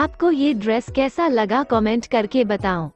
आपको ये ड्रेस कैसा लगा कमेंट करके बताओ।